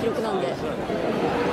記録なんで。